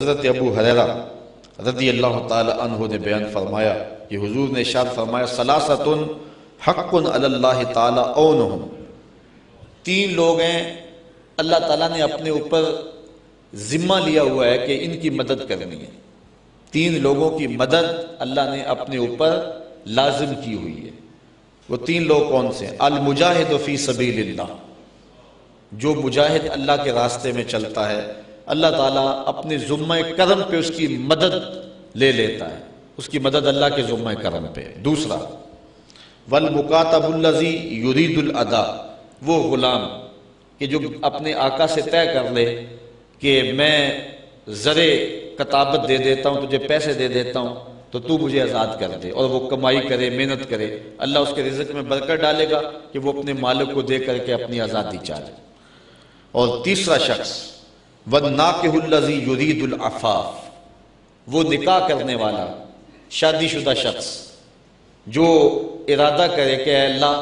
हज़रत अबू हरेरा रदी अल्लाह तहो ने बयान फरमाया कि हुजूर ने शाद फरमाया, सलासतुन हक़ुन अल्लाह औनहुम। तीन लोग हैं, अल्लाह ताला ने अपने ऊपर ज़िम्मा लिया हुआ है कि इनकी मदद करनी है। तीन लोगों की मदद अल्लाह ने अपने ऊपर लाजिम की हुई है। वो तीन लोग कौन से अल मुजाहिद फ़ी सबील्ला जो मुजाहिद अल्लाह के रास्ते में चलता है अल्लाह ताला अपने जुम्मे करम पे उसकी मदद ले लेता है। उसकी मदद अल्लाह के जुम्मे करम पे। दूसरा, वल मुकातबुल्लजी युरीदुल अदा। वो गुलाम कि जो अपने आका से तय कर ले कि मैं ज़रे कताबत दे देता हूँ, तुझे पैसे दे देता हूँ तो तू मुझे आज़ाद कर दे और वो कमाई करे, मेहनत करे। अल्लाह उसके रिजक में बरकत डालेगा कि वो अपने मालिक को दे करके अपनी आज़ादी चाहे। और तीसरा शख्स व नाकजी युरीदुल अफाफ। वो निकाह करने वाला, शादीशुदा शख्स, जो इरादा करे कि अल्लाह,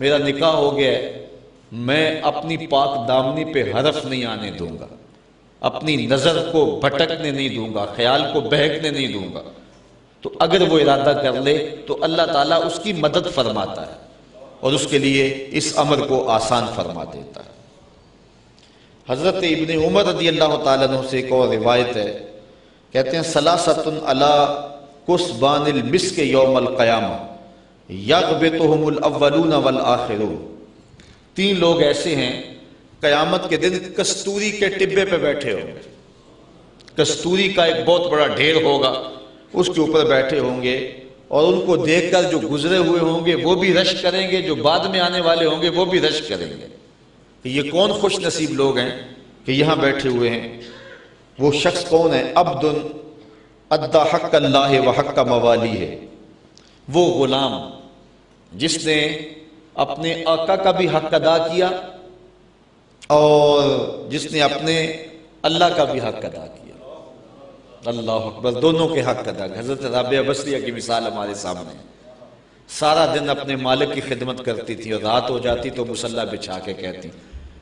मेरा निकाह हो गया मैं अपनी पाक दामनी पे हरफ नहीं आने दूँगा। अपनी नज़र को भटकने नहीं दूँगा, ख्याल को बहकने नहीं दूँगा। तो अगर वो इरादा कर ले तो अल्लाह ताला उसकी मदद फरमाता है और उसके लिए इस अमर को आसान फरमा देता है। हज़रत इबन उमर रदी अल्लाह तु से एक और रिवायत है। कहते हैं, सलासतन अला कुसबान मिस के यौमल क़यामा, यगबतुहुमुल वल आखिरून। तीन लोग ऐसे हैं, क़यामत के दिन कस्तूरी के टिब्बे पे बैठे होंगे। कस्तूरी का एक बहुत बड़ा ढेर होगा, उसके ऊपर बैठे होंगे और उनको देखकर जो गुजरे हुए होंगे, वो भी रश करेंगे, जो बाद में आने वाले होंगे, वो भी रश करेंगे। कि ये कौन खुश नसीब लोग हैं कि यहाँ बैठे हुए हैं? वो शख्स कौन है? अब्दुल अद्दा हक अल्लाह व हक का मवाली है। वो गुलाम जिसने अपने आका का भी हक अदा किया और जिसने अपने अल्लाह का भी हक अदा किया। अल्लाह अकबर, दोनों के हक अदा हज़रत राबिया बसरिया की मिसाल हमारे सामने सारा दिन अपने मालिक की खिदमत करती थी और रात हो जाती तो मुसल्ला बिछा के कहती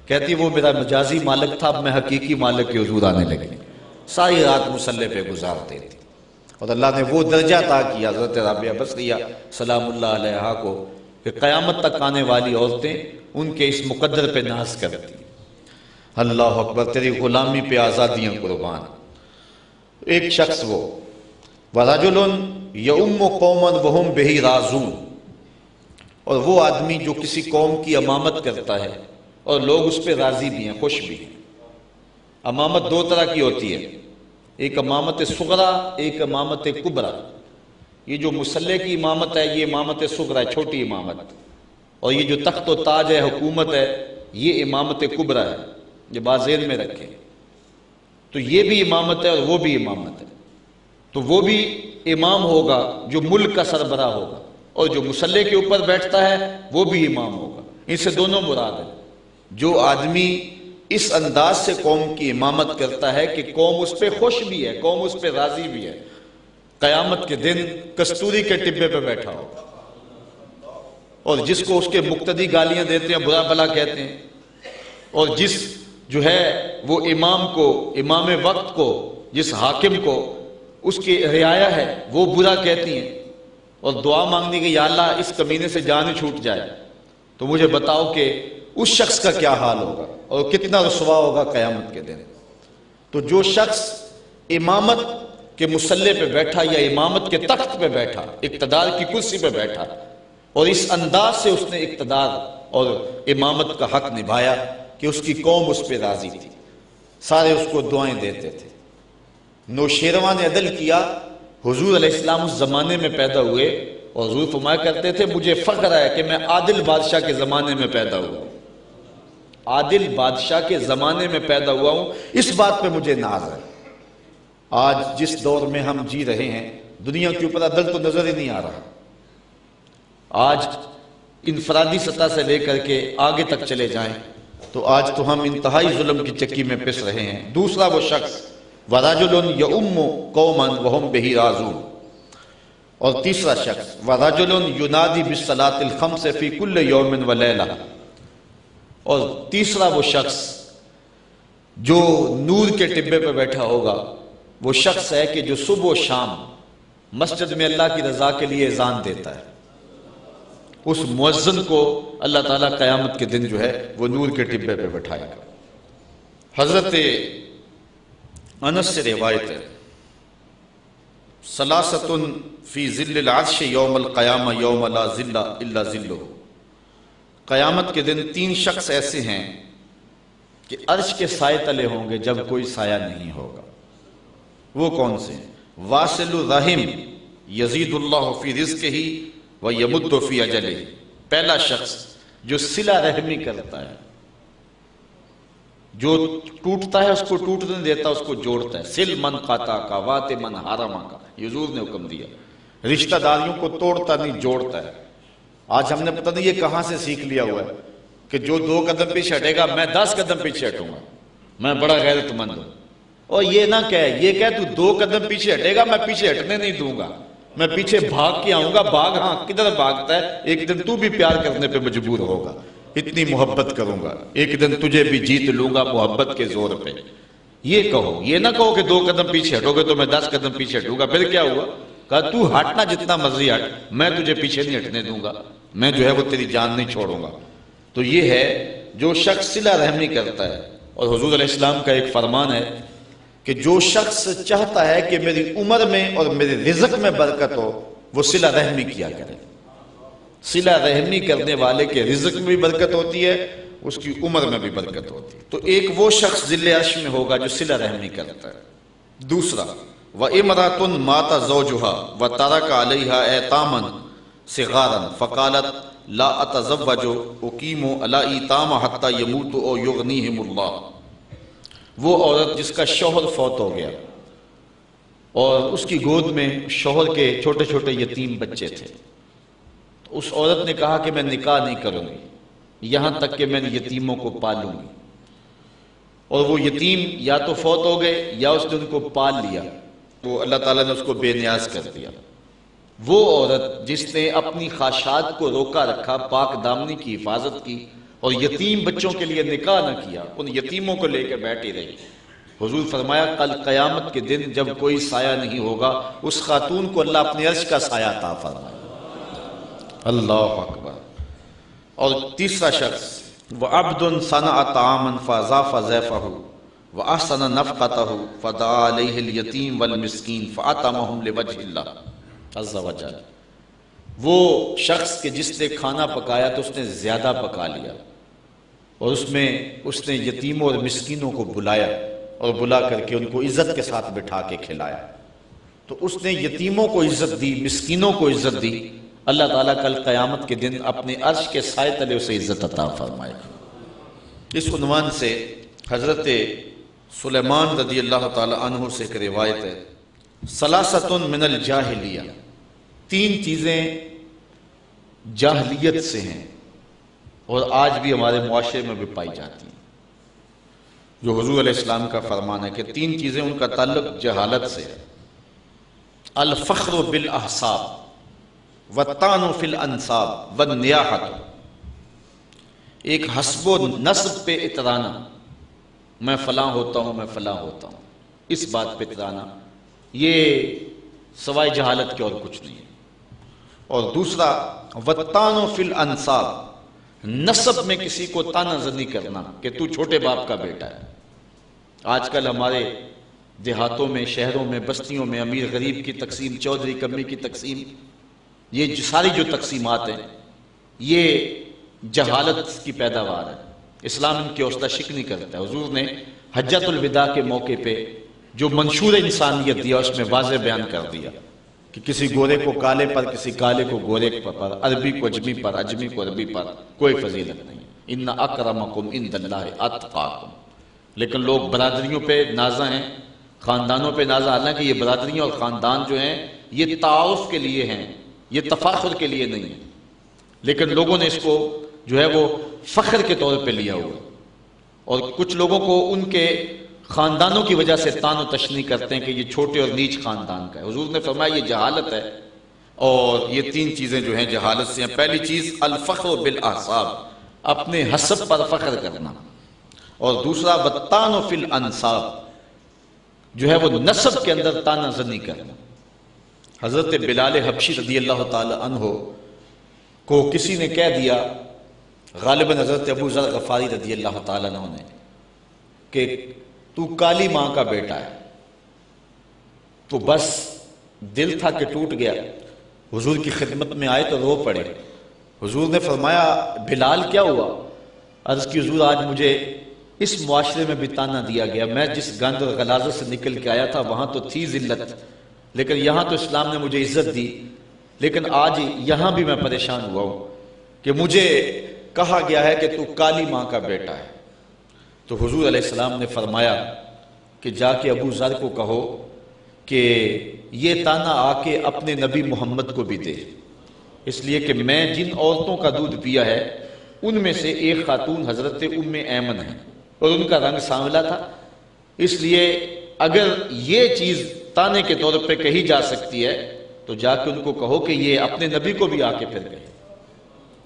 कहती, वो मेरा मजाजी मालिक था अब मैं हकीकी मालिक के हजूर आने लगी। सारी रात मुसल्ले पे गुजार देती। और अल्लाह ने वो दर्जा अदा किया, हज़रत राबिया बसरिया सलाम को, कि क़यामत तक आने वाली औरतें उनके इस मुकद्दर पे नाज करती अल्लाह अकबर, तेरी गुलामी पे आज़ादियाँ कुर्बान। एक शख्स वो, वराजुलन यम कौमन वहम बेही राजून। और वो आदमी जो किसी कौम की अमामत करता है और लोग उस पर राज़ी भी हैं, खुश भी हैं। अमामत दो तरह की होती है। एक अमामत सुगरा, एक अमामत कुबरा। ये जो मुसल्ले की इमामत है, ये इमामत सुगरा है, छोटी इमामत। और ये जो तख्त व ताज है, हुकूमत है, ये इमामत कुबरा है, ये बाजेन में रखे। तो ये भी इमामत है और वो भी इमामत है। तो वो भी इमाम होगा, जो मुल्क का सरबरा होगा। और जो मुसल्ले के ऊपर बैठता है, वो भी इमाम होगा। इनसे दोनों मुराद है। जो आदमी इस अंदाज से कौम की इमामत करता है कि कौम उस पर खुश भी है, कौम उस पर राज़ी भी है। कयामत के दिन कस्तूरी के टिब्बे पे बैठा हो। और जिसको उसके मुक्तदी गालियाँ देते हैं, बुरा भला कहते हैं। और जिस जो है, वो इमाम को, इमाम वक्त को, जिस हाकिम को, उसकी रियाया है, वो बुरा कहती हैं। और दुआ मांगने की या अल्लाह, इस कमीने से जान छूट जाए। तो मुझे बताओ कि उस शख्स का क्या हाल होगा? और कितना रसवा होगा क़यामत के दिन? तो जो शख्स इमामत के मुसल्ले पे बैठा या इमामत के तख्त पे बैठा, इकतदार की कुर्सी पे बैठा, और इस अंदाज से उसने इकतदार और इमामत का हक निभाया कि उसकी कौम उस पर राज़ी थी। सारे उसको दुआएँ देते थे। नौशेरवा ने अदल किया, हजूर इस्लाम उस जमाने में पैदा हुए, और हजूर फरमाया करते थे, मुझे फ़ख्र है कि मैं आदिल बादशाह के ज़माने में पैदा हुआ। आदिल बादशाह के ज़माने में पैदा हुआ हूँ, इस बात पे मुझे नाज है। आज जिस दौर में हम जी रहे हैं, दुनिया के ऊपर अदल तो नज़र ही नहीं आ रहा। आज इनफरादी सतह से लेकर के आगे तक चले जाएँ तो आज तो हम इंतहाई जुल्म की चक्की में पिस रहे हैं। दूसरा वो शख्स वराजुल यम कौमन वहम बेही राजू और तीसरा शख्स वराजुल युनादी बिसलातिल खम से फ़ी कुल्ल यौमिन वलैला और तीसरा वो शख्स जो नूर के टिब्बे पर बैठा होगा, वो शख्स है कि जो सुबह शाम मस्जिद में अल्लाह की रजा के लिए एजान देता है। उस मुअज्जन को अल्लाह ताला क़यामत के दिन जो है, वो नूर के टिब्बे पर बैठाएगा। हज़रत अनस से रिवायत है। सलासतुन फ़ी ज़िल्लाश यौम क़याम यौम ला ज़िल्ला इल्ला ज़िल्लो क़यामत के दिन तीन शख्स ऐसे हैं कि अर्श के साय तले होंगे जब कोई साया नहीं होगा। वो कौन से वासिल रहीम यजीदुल्लाफ़ी रिज्क ही व यमुद्दफ़ी अजल पहला शख्स जो सिला रहमी करता है, जो टूटता है उसको टूटने देता उसको जोड़ता है। सिल मन खाता का, वाते मन हारमा का यूजूर ने हुक्म दिया, रिश्तेदारियों को तोड़ता नहीं, जोड़ता है। आज हमने पता नहीं ये कहाँ से सीख लिया हुआ है कि जो दो कदम पीछे हटेगा, मैं दस कदम पीछे हटूँगा। मैं बड़ा गैरतमंद हूँ। और ये ना कह, ये कह तू दो कदम पीछे हटेगा, मैं पीछे हटने नहीं दूँगा। मैं पीछे भाग के आऊँगा, भाग हाँ किधर भागता है? एक दिन तू भी प्यार करने पे मजबूर होगा। इतनी मोहब्बत करूँगा। एक दिन तुझे भी जीत लूँगा मोहब्बत के ज़ोर पे। ये कहो, ये ना कहो कि दो कदम पीछे हटोगे तो मैं दस कदम पीछे हटूँगा। फिर क्या हुआ? कहा, तू हटना जितना मर्ज़ी हट, मैं तुझे पीछे नहीं हटने दूँगा, मैं जो है वो तेरी जान नहीं छोड़ूँगा। तो ये है जो शख्स सिला रहमी करता है। और हजूर इस्लाम का एक फरमान है कि जो शख्स चाहता है कि मेरी उम्र में और मेरे रिजक में बरकत हो, वो सिला रहमी किया करे। सिला रहमी करने वाले के रिजक में भी बरकत होती है, उसकी उम्र में भी बरकत होती है। तो एक वो शख्स ज़िले अर्श में होगा जो सिला रहमी करता है। दूसरा व इमरातुन माता जोजुहा व तारा का अलहा एतामन सिगारन फ़कालत ला अतजवजो उकीमो अला ईताम हत्ता यमूत ओ युगनी वो औरत जिसका शोहर फौत हो गया और उसकी गोद में शोहर के छोटे छोटे यतीम बच्चे थे। तो उस औरत ने कहा कि मैं निकाह नहीं करूँगी, यहाँ तक कि मैं यतीमों को पालूँगी। और वो यतीम या तो फौत हो गए या उसने उनको पाल लिया। वो अल्लाह ताला ने उसको बेनियाज कर दिया। वो औरत जिसने अपनी ख्वाशात को रोका रखा, पाक दामनी की हिफाजत की और यतीम बच्चों के लिए निकाह न किया, उन यतीमों को लेकर बैठी रही। हुजूर फरमाया, कल कयामत के दिन जब कोई साया नहीं होगा, उस खातून को अल्लाह अपने अर्श का साया ता फरमाया अल्लाह अकबर। और तीसरा शख्स, वह अब्दुल सना तामन फ़ाज़ा फ़ैफ़ा व असन नफ़ता फ़दा यतीम वल मिसकीन फ़ातमहम वो शख्स के जिसने खाना पकाया तो उसने ज़्यादा पका लिया और उसमें उसने यतीमों और मिसकीनों को बुलाया और बुला करके उनको इज़्ज़त के साथ बिठा के खिलाया तो उसने यतीमों को इज़्ज़त दी मिसकीनों को इज़्ज़त दी अल्लाह ताला कल क़यामत के दिन अपने अर्श के साय तले उसे इज़्ज़त अता फरमाएगा इस उनवान से हज़रत सुलेमान रदी अल्लाह तु से एक रिवायत है। सलासतुन मिनल जाहिलिया। तीन चीज़ें जाहलियत से हैं और आज भी हमारे मुआरे में भी पाई जाती हैं। जो हजूर इस्लाम का फरमान है कि तीन चीज़ें उनका ताल्लुक जहालत से है। अलफ़र बिल अहसाब व तान फिल अनसाब व न्याहत। एक हसबो नस्ब पे इतराना। मैं फ़लाँ होता हूँ मैं फ़लाँ होता हूँ। इस बात पे इतराना ये सवाई जहालत के और कुछ नहीं है। और दूसरा वत्तानो फिल अनसाब नसब में किसी को तानाजनी करना कि तू छोटे बाप का बेटा है। आजकल हमारे देहातों में शहरों में बस्तियों में अमीर गरीब की तकसीम चौधरी कमी की तकसीम ये सारी जो तकसीमात हैं ये जहालत की पैदावार है। इस्लाम इनकी शिक नहीं करता हजूर ने हजतुलविदा के मौके पर जो मंशूर इंसानियत दिया, उसमें वाज बयान कर दिया कि किसी गोरे को काले पर, किसी काले को गोरे पर, अरबी को अजमी पर, अजमी को अरबी पर कोई फजीलत नहीं। इन अक्रमकुम इन अतकाकुम। लेकिन लोग बरदरीों पे नाजा हैं, ख़ानदानों पे नाजा, हालाँकि ये बरदरियाँ और ख़ानदान जो हैं, ये ताउफ के लिए हैं, ये तफाखुर के लिए नहीं है। लेकिन लोगों ने इसको जो है वो फ़ख्र के तौर पर लिया हुआ और कुछ लोगों को उनके खानदानों की वजह से तान तशनी करते हैं कि ये छोटे और नीच खानदान का है। हजूर ने फरमाया, ये जहालत है। और ये तीन चीज़ें जो हैं जहालत से हैं। पहली चीज़ अलफ़र बिल आसाब अपने हसब पर फ़ख्र करना। और दूसरा बत्तान फिल अनसाब जो है वो नसब के अंदर ताना जनी करना। हज़रत बिलाल हबशी रदी अल्लाह तहो को किसी ने कह दिया गालिबा हज़रत अबू जर गफ़ारी रदी अल्लाह तु ने कि तू काली माँ का बेटा है। तो बस दिल था कि टूट गया। हुजूर की खिदमत में आए तो रो पड़े। हुजूर ने फरमाया, बिलाल क्या हुआ? अर्ज़ की हजूर, आज मुझे इस मुआरे में बिताना दिया गया। मैं जिस गंद और गलाजत से निकल के आया था, वहाँ तो थी जिल्लत। लेकिन यहाँ तो इस्लाम ने मुझे इज़्ज़त दी। लेकिन आज यहाँ भी मैं परेशान हुआ हूँ कि मुझे कहा गया है कि तू काली माँ का बेटा है। तो हजूर अलैहिस्सलाम ने फरमाया कि जाके अबू जर को कहो कि ये ताना आके अपने नबी मोहम्मद को भी दे। इसलिए कि मैं जिन औरतों का दूध पिया है, उनमें से एक खातून हज़रत उम ऐमन है और उनका रंग सांवला था। इसलिए अगर ये चीज़ ताने के तौर पे कही जा सकती है तो जाके उनको कहो कि ये अपने नबी को भी आके फिर कहे।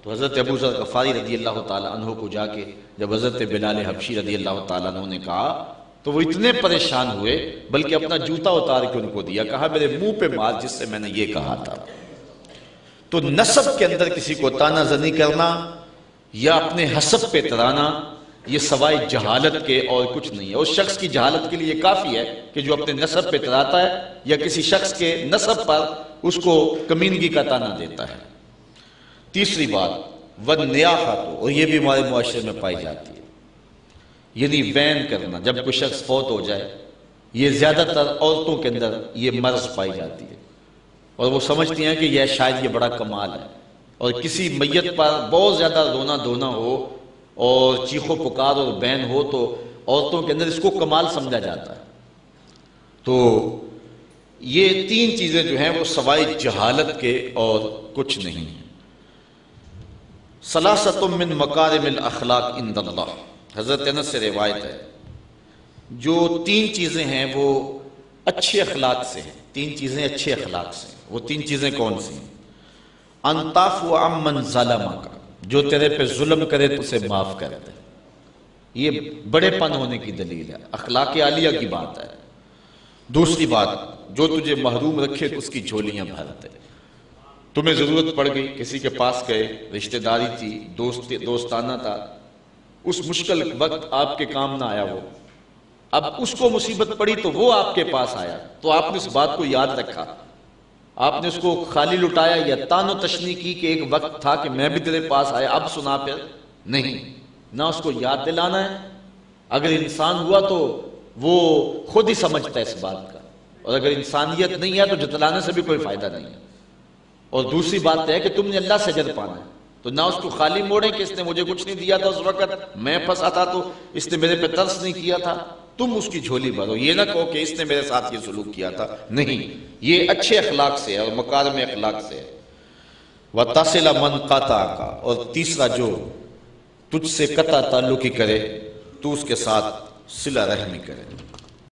तो हज़रत अबू जर गफ़ारी रदी अल्लाह तहों को जाके, जब हज़रत बिलाल हबशी रदी अल्लाह तु ने कहा तो वो इतने परेशान हुए, बल्कि अपना जूता उतार के उनको दिया, कहा, मेरे मुँह पे मार, जिससे मैंने ये कहा था। तो नसब के अंदर किसी को ताना जनी करना, या अपने हसब पे तराना, ये सवाई जहालत के और कुछ नहीं है। उस शख्स की जहालत के लिए काफ़ी है कि जो अपने नसब पे तराता है, या किसी शख्स के नसब पर उसको कमीनगी का ताना देता है। तीसरी बात व नया खातो और ये भी हमारे मुआरे में पाई जाती है। यानी वैन करना, जब कोई शख्स फौत हो जाए, ये ज़्यादातर औरतों के अंदर ये मर्ज पाई जाती है। और वो समझती हैं कि यह शायद ये बड़ा कमाल है। और किसी मैयत पर बहुत ज़्यादा रोना धोना हो, और चीखो पुकार और बैन हो तो औरतों के अंदर इसको कमाल समझा जाता है। तो ये तीन चीज़ें जो हैं, वो सवाई जहालत के और कुछ नहीं है। सलासतमिन मकारमिल अखलाक इन हज़रत अनस से रिवायत है। जो तीन चीज़ें हैं, वो अच्छे अखलाक से हैं। तीन चीज़ें अच्छे अखलाक से वो तीन चीज़ें कौन सी हैं? अंताफ व अमन जालमा का जो तेरे पे जुल्म करे तो उसे माफ़ कर दे। ये बड़ेपन होने की दलील है। अखलाक आलिया की बात है। दूसरी बात, जो तुझे महरूम रखे तो उसकी झोलियाँ भर दे। तुम्हें ज़रूरत पड़ गई, किसी के पास गए, रिश्तेदारी थी, दोस्त, दोस्ताना था, उस मुश्किल वक्त आपके काम ना आया वो अब उसको मुसीबत पड़ी तो वो आपके पास आया। तो आपने उस बात को याद रखा। आपने उसको खाली लुटाया या तानो तशनी की कि एक वक्त था कि मैं भी तेरे पास आया, अब सुना फिर। नहीं, ना उसको याद दिलाना है। अगर इंसान हुआ तो वो खुद ही समझता है इस बात का। और अगर इंसानियत नहीं है तो जतलाने से भी कोई फ़ायदा नहीं है। और दूसरी बात है कि तुमने अल्लाह से जद पाना है तो ना उसको खाली मोड़े कि इसने मुझे कुछ नहीं दिया था उस वक्त। मैं फंसा था तो इसने मेरे पे तरस नहीं किया था। तुम उसकी झोली भरो। ये ना कहो कि इसने मेरे साथ ये सलूक किया था। नहीं ये अच्छे अखलाक से है और मकार में अखलाक से है। वह तसिला मन काता का। और तीसरा जो तुझसे कता ताल्लुकी करे तू उसके साथ सिला रहमी करे।